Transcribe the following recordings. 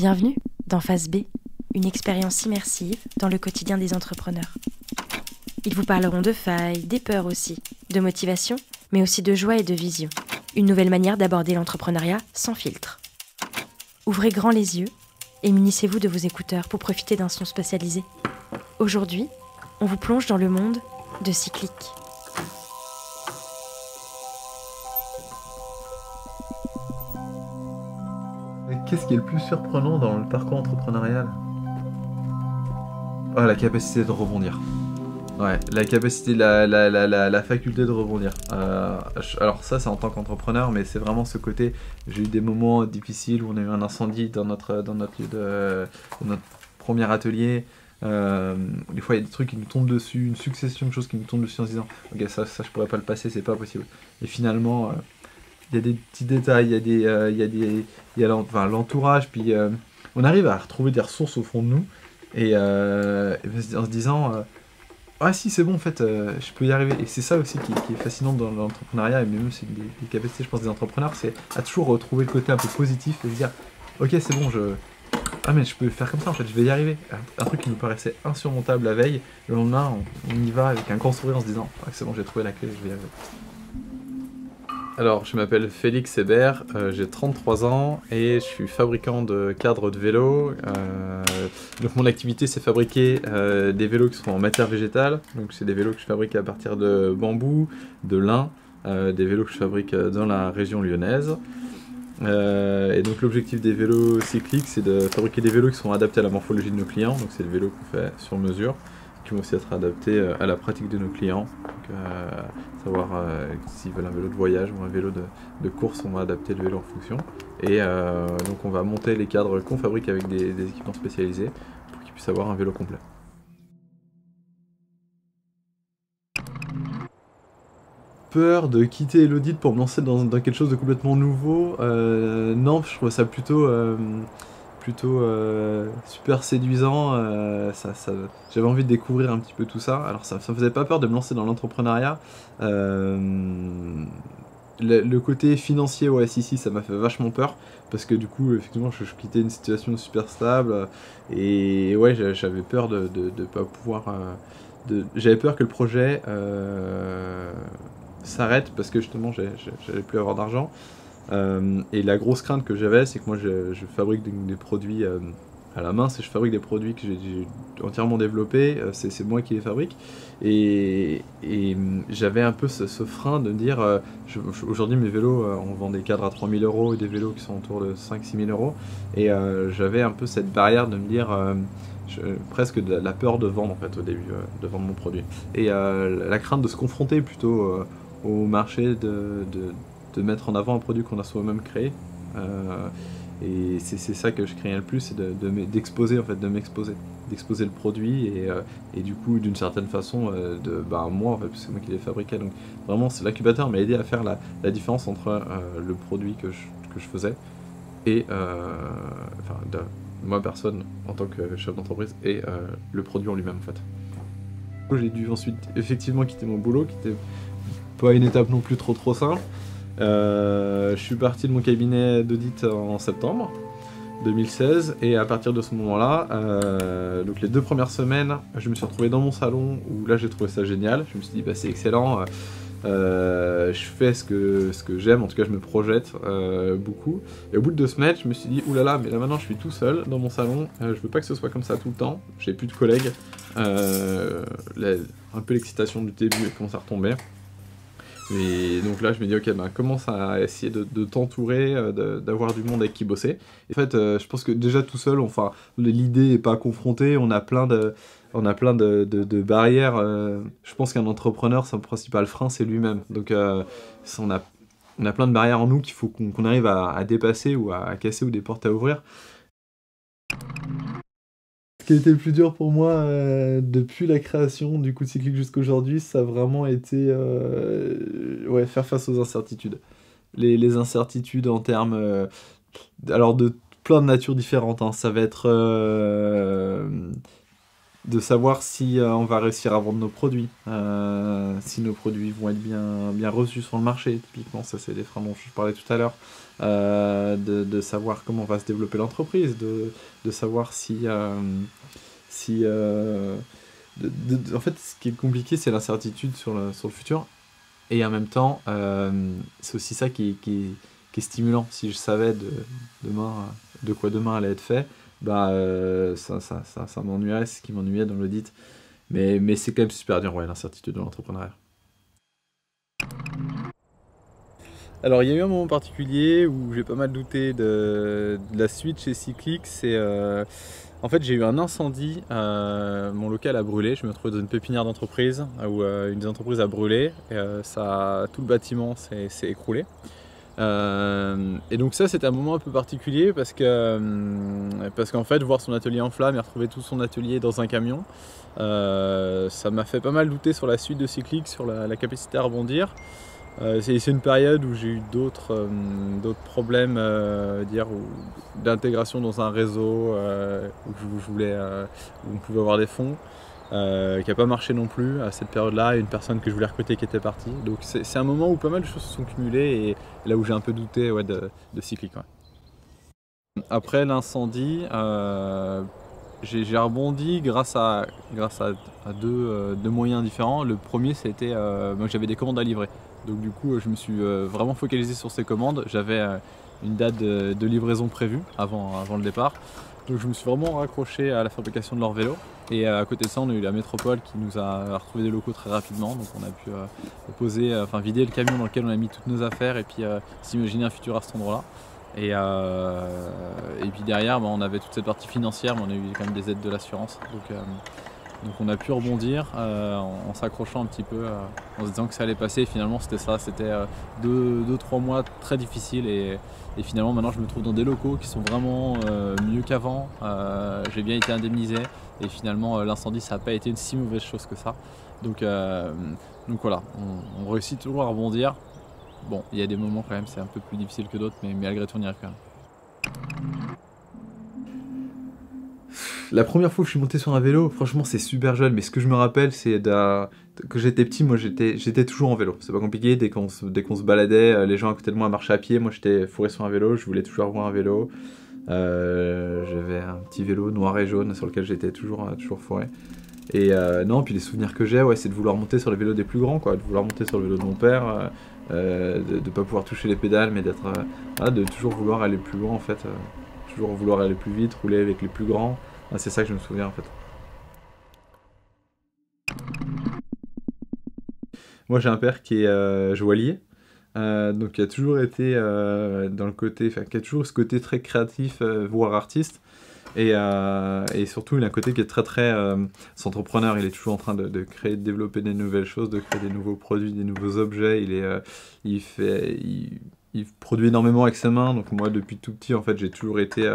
Bienvenue dans Phase B, une expérience immersive dans le quotidien des entrepreneurs. Ils vous parleront de failles, des peurs aussi, de motivation, mais aussi de joie et de vision. Une nouvelle manière d'aborder l'entrepreneuriat sans filtre. Ouvrez grand les yeux et munissez-vous de vos écouteurs pour profiter d'un son spécialisé. Aujourd'hui, on vous plonge dans le monde de Cyclique. Qu'est-ce qui est le plus surprenant dans le parcours entrepreneurial Ah, la capacité de rebondir. Ouais, la capacité, la, la, la, la, faculté de rebondir. Euh, alors ça, c'est en tant qu'entrepreneur, mais c'est vraiment ce côté. J'ai eu des moments difficiles où on a eu un incendie dans notre, dans notre, de, notre premier atelier. Euh, des fois, il y a des trucs qui nous tombent dessus, une succession de choses qui nous tombent dessus en se disant, ok, ça, ça, je pourrais pas le passer, c'est pas possible. Et finalement, euh, il y a des petits détails, il y a des, il y a des, il y a l'entourage, puis on arrive à retrouver des ressources au fond de nous, et, en se disant ah si c'est bon en fait, euh, je peux y arriver. Et c'est ça aussi qui, est fascinant dans l'entrepreneuriat, et même c'est des, des, capacités je pense des entrepreneurs, c'est à toujours retrouver le côté un peu positif et se dire ok c'est bon je... Ah mais je peux faire comme ça en fait, je vais y arriver. Un, truc qui nous paraissait insurmontable la veille, le lendemain on, y va avec un grand sourire en se disant ah, c'est bon j'ai trouvé la clé, je vais y arriver. Alors, je m'appelle Félix Hébert, euh, j'ai 33 ans et je suis fabricant de cadres de vélos. Euh, donc, mon activité, c'est fabriquer euh, des vélos qui sont en matière végétale. Donc, c'est des vélos que je fabrique à partir de bambou, de lin, des vélos que je fabrique dans la région lyonnaise. et donc, l'objectif des vélos cycliques, c'est de fabriquer des vélos qui sont adaptés à la morphologie de nos clients. Donc, c'est des vélos qu'on fait sur mesure qui vont aussi être adaptés euh, à la pratique de nos clients. Euh, savoir euh, s'ils veulent un vélo de voyage ou un vélo de, course, on va adapter le vélo en fonction. Et donc on va monter les cadres qu'on fabrique avec des, équipements spécialisés pour qu'ils puissent avoir un vélo complet. peur de quitter l'audit pour me lancer dans, quelque chose de complètement nouveau. non, je trouve ça plutôt plutôt euh, super séduisant. Euh, ça, J'avais envie de découvrir un petit peu tout ça. Alors ça ne faisait pas peur de me lancer dans l'entrepreneuriat. Euh, le, côté financier, ouais, si, ça m'a fait vachement peur. Parce que du coup, effectivement, je, quittais une situation super stable. Et ouais, j'avais peur de ne pas pouvoir... j'avais peur que le projet s'arrête parce que justement, j'allais plus avoir d'argent. Euh, et la grosse crainte que j'avais, c'est que moi je, fabrique des, produits euh, à la main, c'est je fabrique des produits que j'ai entièrement développés, euh, c'est moi qui les fabrique. Et, j'avais un peu ce, frein de me dire, aujourd'hui mes vélos, on vend des cadres à 3000 euros et des vélos qui sont autour de 5-6 000 euros. Et j'avais un peu cette barrière de me dire, presque de la peur de vendre en fait au début, de vendre mon produit. Et la crainte de se confronter plutôt au marché de de mettre en avant un produit qu'on a soi-même créé. Euh, et c'est ça que je craignais le plus, c'est d'exposer de, en fait, de m'exposer, d'exposer le produit et, euh, et, du coup d'une certaine façon euh, de bah, moi en fait, c'est moi qui l'ai fabriqué. Donc vraiment c'est l'incubateur m'a aidé à faire la, la différence entre le produit que je, que je faisais et enfin de, moi personne en tant que chef d'entreprise et le produit en lui-même en fait. J'ai dû ensuite effectivement quitter mon boulot, qui était pas une étape non plus trop trop simple. Euh, je suis parti de mon cabinet d'audit en septembre 2016 et à partir de ce moment-là, euh, donc les deux premières semaines, je me suis retrouvé dans mon salon où là j'ai trouvé ça génial. Je me suis dit bah c'est excellent. Euh, je fais ce que, ce que j'aime, en tout cas je me projette beaucoup. Et au bout de deux semaines, je me suis dit, oulala, mais là maintenant je suis tout seul dans mon salon, je veux pas que ce soit comme ça tout le temps, j'ai plus de collègues, un peu l'excitation du début commence à retomber. Et donc là, je me dis, ok, ben, commence à essayer de, t'entourer, euh, d'avoir du monde avec qui bosser. en fait, euh, je pense que déjà tout seul, enfin, l'idée n'est pas confrontée, on a plein de, on a plein de, barrières. Euh, je pense qu'un entrepreneur, son principal frein, c'est lui-même. Donc, on, a, on a plein de barrières en nous qu'il faut qu'on arrive à, dépasser ou à casser ou des portes à ouvrir qui a été le plus dur pour moi euh, depuis la création du coup de cyclique jusqu'à aujourd'hui, ça a vraiment été euh, ouais, faire face aux incertitudes. Les, les incertitudes en termes. Euh, alors, de plein de natures différentes. Hein. Ça va être de savoir si on va réussir à vendre nos produits, si nos produits vont être bien, bien reçus sur le marché, typiquement, ça c'est des freins dont je parlais tout à l'heure, euh, de, savoir comment va se développer l'entreprise, de, de, savoir si... si en fait, ce qui est compliqué, c'est l'incertitude sur le, sur le futur, et en même temps, c'est aussi ça qui, qui, qui, est stimulant. Si je savais de, demain, de quoi demain allait être fait, bah euh, ça, ça, ça, ça m'ennuierait, ce qui m'ennuyait dans l'audit. Mais, mais c'est quand même super dur, l'incertitude de l'entrepreneuriat. Alors il y a eu un moment particulier où j'ai pas mal douté de, la suite chez Cyclic. C'est euh, en fait j'ai eu un incendie, euh, mon local a brûlé. Je me trouvais dans une pépinière d'entreprise où une des entreprises a brûlé. Et, ça, tout le bâtiment s'est écroulé. Euh, et donc ça c'était un moment un peu particulier parce que euh, parce qu'en fait voir son atelier en flammes et retrouver tout son atelier dans un camion, euh, ça m'a fait pas mal douter sur la suite de Cyclic, sur la, capacité à rebondir. C'est une période où j'ai eu d'autres problèmes dire d'intégration dans un réseau où je, voulais où on pouvait avoir des fonds. Euh, qui n'a pas marché non plus à cette période-là, une personne que je voulais recruter qui était partie. Donc c'est un moment où pas mal de choses se sont cumulées et là où j'ai un peu douté ouais, de, cyclique. Après l'incendie, euh, j'ai rebondi grâce à, grâce à, euh, deux, moyens différents. Le premier, c'était moi j'avais des commandes à livrer. Donc du coup, je me suis vraiment focalisé sur ces commandes. J'avais une date de, livraison prévue avant, avant le départ. Donc je me suis vraiment raccroché à la fabrication de leur vélo. Et euh, à côté de ça, on a eu la métropole qui nous a retrouvé des locaux très rapidement. Donc on a pu euh, poser, euh, enfin vider le camion dans lequel on a mis toutes nos affaires et puis s'imaginer un futur à cet endroit-là. Et, et, puis derrière, bah, on avait toute cette partie financière, mais on a eu quand même des aides de l'assurance. Donc on a pu rebondir en, s'accrochant un petit peu, en se disant que ça allait passer. Finalement, c'était ça, c'était 2-3 deux, trois mois très difficiles. Et, finalement, maintenant, je me trouve dans des locaux qui sont vraiment mieux qu'avant. J'ai bien été indemnisé. Et finalement, euh, l'incendie, ça n'a pas été une si mauvaise chose que ça. Donc, euh, donc voilà, on, réussit toujours à rebondir. Bon, il y a des moments quand même, c'est un peu plus difficile que d'autres, mais, malgré tout, on y arrive quand même. La première fois que je suis monté sur un vélo, franchement, c'est super jeune, mais ce que je me rappelle, c'est que j'étais petit, moi j'étais toujours en vélo. C'est pas compliqué, dès qu'on se, se, baladait, euh, les gens à côté de moi marchaient à pied, moi j'étais fourré sur un vélo, je voulais toujours avoir un vélo. Euh, j'avais un petit vélo noir et jaune sur lequel j'étais toujours, euh, toujours fourré. Et non, puis les souvenirs que j'ai, ouais, c'est de vouloir monter sur les vélos des plus grands, quoi, de vouloir monter sur le vélo de mon père, de ne pas pouvoir toucher les pédales, mais d'être, de toujours vouloir aller plus loin en fait, toujours vouloir aller plus vite, rouler avec les plus grands. C'est ça que je me souviens en fait. Moi j'ai un père qui est joaillier, euh, donc il a toujours été euh, dans le côté, enfin qui a toujours ce côté très créatif, euh, voire artiste. Et, surtout, il a un côté qui est très très entrepreneur. Il est toujours en train de, créer, de développer des nouvelles choses, de créer des nouveaux produits, des nouveaux objets. Il est, il fait, produit énormément avec ses mains. Donc moi, depuis tout petit, en fait, j'ai toujours été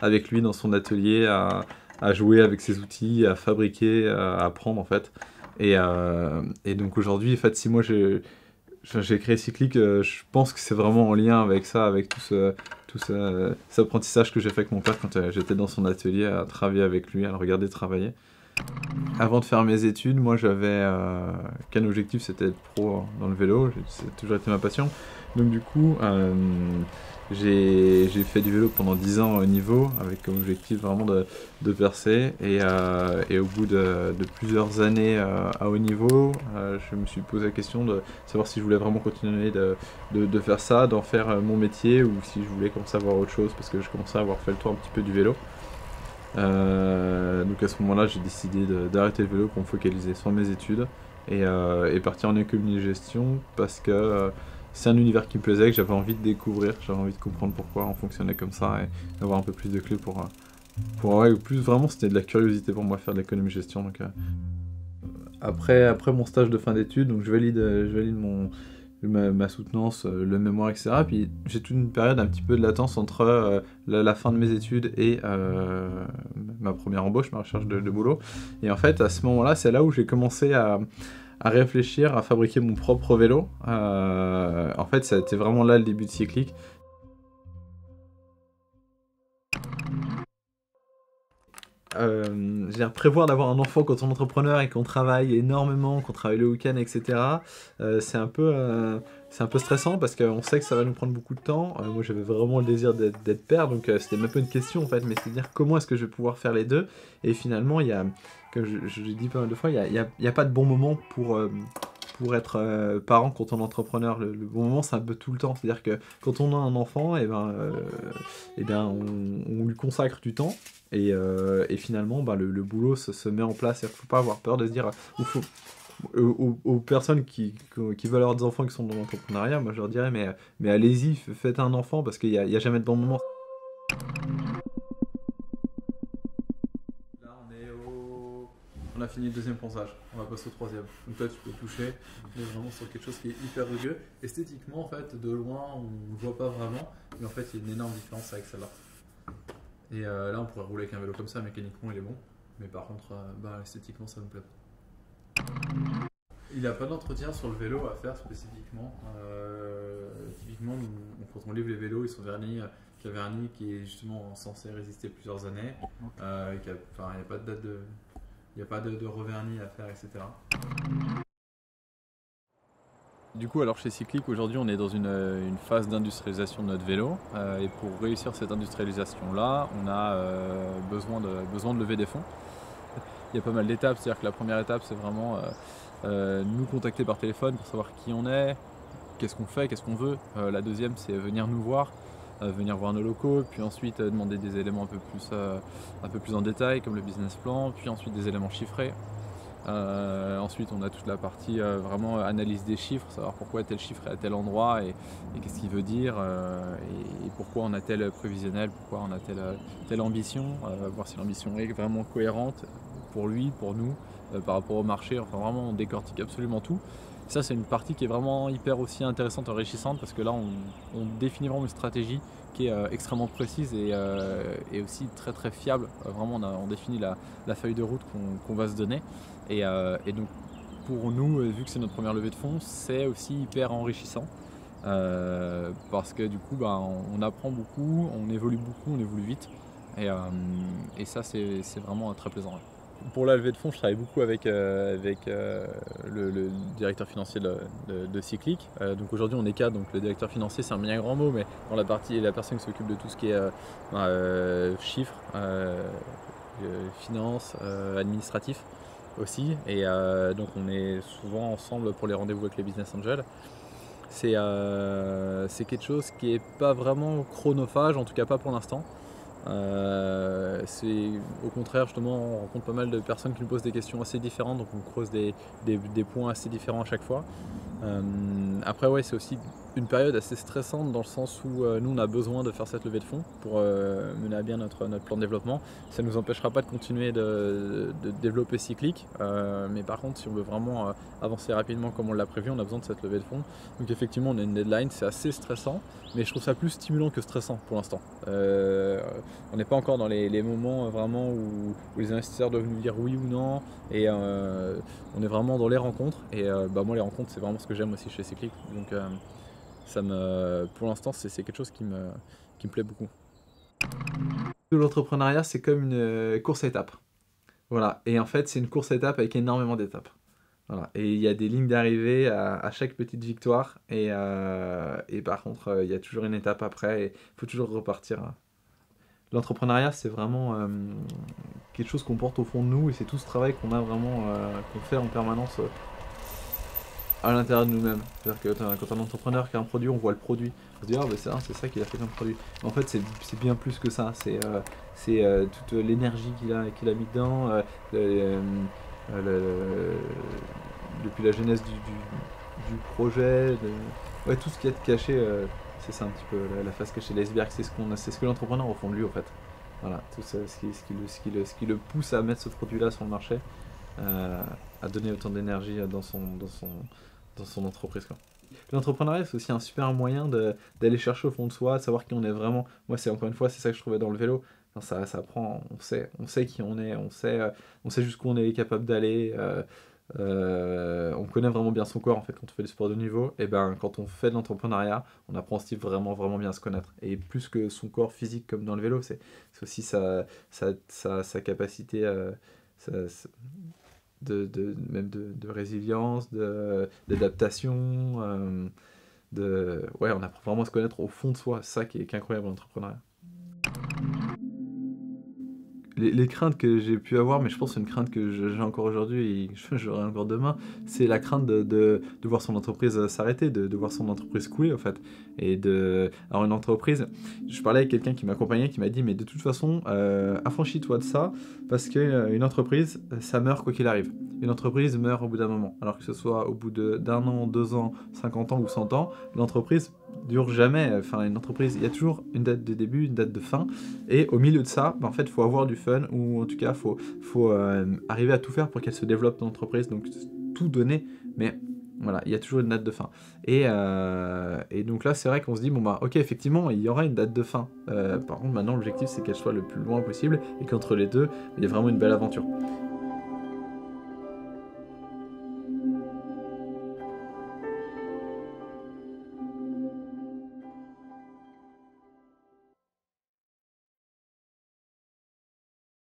avec lui dans son atelier à, jouer avec ses outils, à fabriquer, à apprendre en fait. Et, et donc aujourd'hui, en fait, si moi j'ai créé Cyclic, euh, je pense que c'est vraiment en lien avec ça, avec tout ce, tout ce, cet apprentissage que j'ai fait avec mon père quand euh, j'étais dans son atelier à travailler avec lui, à le regarder travailler. Avant de faire mes études, moi j'avais euh, qu'un objectif, c'était être pro dans le vélo, c'est toujours été ma passion. Donc du coup, j'ai fait du vélo pendant 10 ans au niveau, avec comme objectif vraiment de, de percer. Et, euh, au bout de, plusieurs années euh, à haut niveau, euh, je me suis posé la question de savoir si je voulais vraiment continuer de, de faire ça, d'en faire mon métier, ou si je voulais commencer à voir autre chose, parce que je commençais à avoir fait le tour un petit peu du vélo. donc à ce moment-là, j'ai décidé d'arrêter le vélo pour me focaliser sur mes études et, et partir en économie de gestion, parce que c'est un univers qui me plaisait, que j'avais envie de découvrir, j'avais envie de comprendre pourquoi on fonctionnait comme ça et d'avoir un peu plus de clés pour. Euh, pour plus vraiment, c'était de la curiosité pour moi faire de l'économie gestion. Donc, euh, après, après mon stage de fin d'études, donc je valide, je valide mon, ma, soutenance, euh, le mémoire, etc. Puis j'ai toute une période un petit peu de latence entre la, fin de mes études et ma première embauche, ma recherche de, boulot. Et en fait, à ce moment-là, c'est là où j'ai commencé à, à réfléchir à fabriquer mon propre vélo. Euh, en fait, ça a été vraiment là le début de Cyclic. Euh, prévoir d'avoir un enfant quand on est entrepreneur et qu'on travaille énormément, qu'on travaille le week-end, etc. Euh, c'est un peu, euh, c'est un peu stressant parce qu'on sait que ça va nous prendre beaucoup de temps. Euh, moi, j'avais vraiment le désir d'être père, donc c'était même pas une question en fait, mais c'est dire comment est-ce que je vais pouvoir faire les deux. Et finalement, il y a, comme je, l'ai dit pas mal de fois, il n'y a, a, pas de bon moment pour pour être parent quand on est entrepreneur. Le, bon moment, c'est un peu tout le temps. C'est-à-dire que quand on a un enfant, et eh ben, et eh ben on, lui consacre du temps. Et, euh, et finalement, bah, le, boulot se, met en place. Il faut pas avoir peur de se dire. Aux, personnes qui, qui, veulent avoir des enfants qui sont dans l'entrepreneuriat, moi je leur dirais mais, mais allez-y, faites un enfant parce qu'il n'y a, jamais de bon moment. On a fini le deuxième ponçage, on va passer au troisième. Donc là tu peux toucher, on est vraiment sur quelque chose qui est hyper rugueux. Esthétiquement en fait, de loin on ne voit pas vraiment, mais en fait il y a une énorme différence avec celle-là. Et euh, là, on pourrait rouler avec un vélo comme ça, mécaniquement, il est bon. Mais par contre, euh, bah, esthétiquement, ça nous plaît pas. Il n'y a pas d'entretien sur le vélo à faire spécifiquement. Euh, typiquement, quand on livre les vélos, ils sont vernis, qui qui est justement censé résister plusieurs années. il n'y a, pas de date de, il a pas de, de revernis à faire, etc. Du coup, alors chez Cyclic, aujourd'hui, on est dans une, phase d'industrialisation de notre vélo. Euh, et pour réussir cette industrialisation-là, on a euh, besoin, de, besoin de lever des fonds. Il y a pas mal d'étapes, c'est-à-dire que la première étape, c'est vraiment euh, nous contacter par téléphone pour savoir qui on est, qu'est-ce qu'on fait, qu'est-ce qu'on veut. la deuxième, c'est venir nous voir, venir voir nos locaux, puis ensuite demander des éléments un peu, plus, un peu plus en détail, comme le business plan, puis ensuite des éléments chiffrés. Euh, ensuite, on a toute la partie euh, vraiment analyse des chiffres, savoir pourquoi tel chiffre est à tel endroit et, qu'est-ce qu'il veut dire euh, et, pourquoi on a tel prévisionnel, pourquoi on a telle, telle ambition, voir si l'ambition est vraiment cohérente pour lui, pour nous, par rapport au marché. Enfin, vraiment, on décortique absolument tout. Ça, c'est une partie qui est vraiment hyper aussi intéressante, enrichissante parce que là, on, définit vraiment une stratégie qui est extrêmement précise et, aussi très très fiable. vraiment, on, définit la, feuille de route qu'on va se donner. Euh, et, donc pour nous, euh, vu que c'est notre première levée de fonds, c'est aussi hyper enrichissant. Euh, parce que du coup, bah, on, apprend beaucoup, on évolue beaucoup, on évolue vite. Et, ça, c'est vraiment très plaisant. Pour la levée de fonds, je travaille beaucoup avec, avec le, directeur financier de, Cyclic. donc aujourd'hui, on est quatre. Donc le directeur financier, c'est un bien grand mot, mais dans la partie, la personne qui s'occupe de tout ce qui est bah, chiffres, finances, administratif aussi. Et euh, donc on est souvent ensemble pour les rendez-vous avec les business angels. C'est euh, quelque chose qui n'est pas vraiment chronophage, en tout cas pas pour l'instant. Euh, c'est au contraire justement on rencontre pas mal de personnes qui nous posent des questions assez différentes donc on creuse des, des, points assez différents à chaque fois. Euh, après ouais c'est aussi une période assez stressante dans le sens où euh, nous on a besoin de faire cette levée de fonds pour euh, mener à bien notre, notre plan de développement. Ça ne nous empêchera pas de continuer de, développer cyclique, euh, mais par contre si on veut vraiment avancer rapidement comme on l'a prévu, on a besoin de cette levée de fonds. Donc effectivement on a une deadline, c'est assez stressant, mais je trouve ça plus stimulant que stressant pour l'instant. on n'est pas encore dans les, moments vraiment où, les investisseurs doivent nous dire oui ou non, et on est vraiment dans les rencontres. Et bah, moi les rencontres c'est vraiment ce que j'aime aussi chez Cyclic. Donc pour l'instant, c'est quelque chose qui me, plaît beaucoup. L'entrepreneuriat, c'est comme une euh, course à étapes. Voilà. Et en fait, c'est une course à étapes avec énormément d'étapes. Et il y a des lignes d'arrivée à, chaque petite victoire. Et, euh, par contre, euh, il y a toujours une étape après. Il faut toujours repartir. L'entrepreneuriat, c'est vraiment quelque chose qu'on porte au fond de nous. Et c'est tout ce travail qu'on a vraiment, qu'on fait en permanence à l'intérieur de nous-mêmes. C'est-à-dire que quand un entrepreneur qui a un produit, on voit le produit. On se dit, ah, ben c'est ça qu'il a fait comme produit. en fait, c'est bien plus que ça. C'est euh, euh, toute l'énergie qu'il a, qu'il a mis dedans, euh, depuis la genèse du, projet, ouais, tout ce qui est caché. c'est ça un petit peu la, face cachée de l'iceberg. C'est ce, qu'on ce que l'entrepreneur au fond de lui, en fait. Voilà, tout le, ce, qui le, ce qui le pousse à mettre ce produit-là sur le marché, à donner autant d'énergie dans son, dans son, son entreprise. L'entrepreneuriat, c'est aussi un super moyen d'aller chercher au fond de soi, de savoir qui on est vraiment. Moi, c'est encore une fois, c'est ça que je trouvais dans le vélo. ça, ça prend, on sait, on sait qui on est, on sait, euh, sait jusqu'où on est capable d'aller. Euh, euh, on connaît vraiment bien son corps en fait quand on fait du sport de niveau. Et ben quand on fait de l'entrepreneuriat, on apprend aussi vraiment vraiment bien à se connaître. Et plus que son corps physique comme dans le vélo, c'est aussi sa, sa, sa, capacité euh, de, de, même de, de résilience, d'adaptation. Euh, de, ouais, on apprend vraiment à se connaître au fond de soi. C'est ça qui est, incroyable dans l'entrepreneuriat les, craintes que j'ai pu avoir, mais je pense que c'est une crainte que j'ai encore aujourd'hui et j'aurai encore demain, c'est la crainte de, de, voir son entreprise s'arrêter, de, voir son entreprise couler en fait. Et de. Alors, une entreprise, je parlais avec quelqu'un qui m'accompagnait qui m'a dit, mais de toute façon, euh, affranchis-toi de ça parce qu'une euh, entreprise, ça meurt quoi qu'il arrive. Une entreprise meurt au bout d'un moment. Alors que ce soit au bout d'un an, deux ans, 50 ans ou 100 ans, l'entreprise dure jamais. Enfin, une entreprise, il y a toujours une date de début, une date de fin. Et au milieu de ça, bah, en fait, il faut avoir du fun ou en tout cas, faut, faut euh, arriver à tout faire pour qu'elle se développe l'entreprise. Donc, tout donner. Mais voilà, il y a toujours une date de fin. Et, euh, et donc là, c'est vrai qu'on se dit, bon bah ok, effectivement, il y aura une date de fin. Euh, par contre, maintenant, l'objectif, c'est qu'elle soit le plus loin possible et qu'entre les deux, il y ait vraiment une belle aventure.